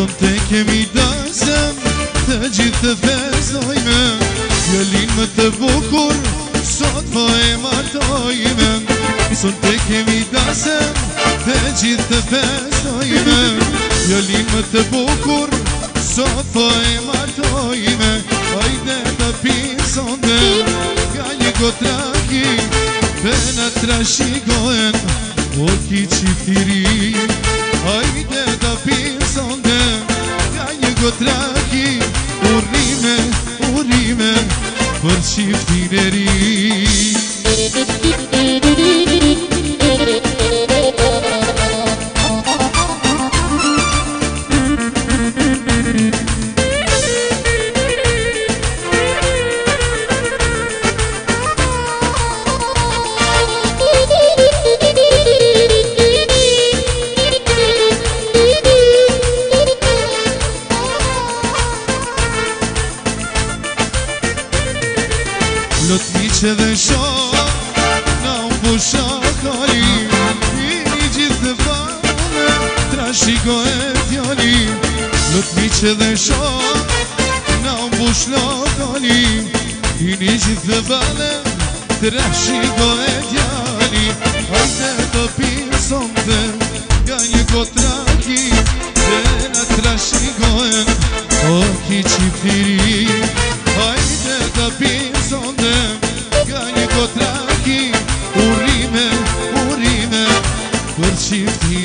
Sot te kemi dasëm Të gjithë të fezojme Jëllin më të bukur Sot po e martojme Sot te kemi dasëm Të gjithë të fezojme Jëllin më të bukur Sot po e martojme Ajde të pisonde Ka një gotraki Pena të rashikojen Por ki qiftiri Ajde të pisonde rakti u rimën u rimën për çifrideri Plot një që dhe shok Nga u po shok halim Një një gjithë dhe fane Tra shiko e fjalim Plot një që dhe shok Nga u po shok halim Një një gjithë dhe fane Tra shiko e fjalim Ajte të pinë sonde Nga një kotra to be